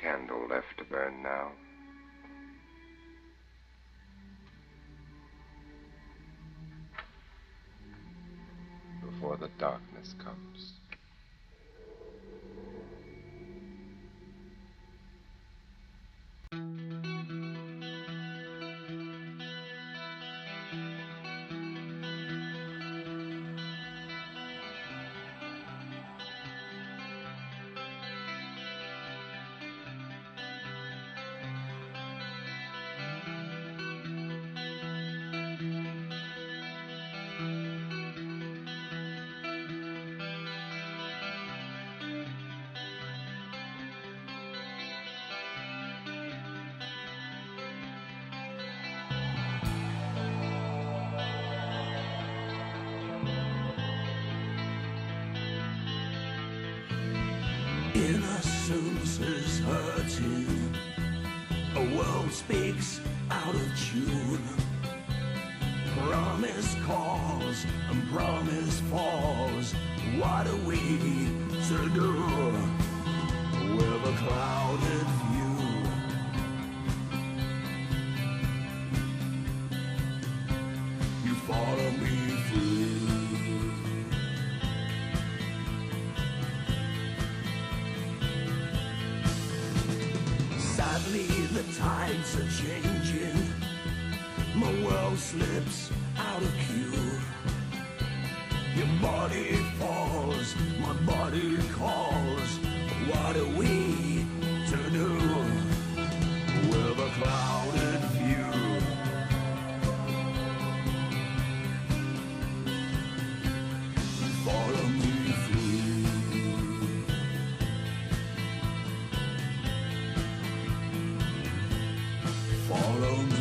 candle left to burn now. Before the darkness comes. Innocence is hurting. A world speaks out of tune. Promise calls and promise falls. What are we to do with a clouded slips out of cue. Your body falls, my body calls. What are we to do with a clouded view? Follow me through. Follow me.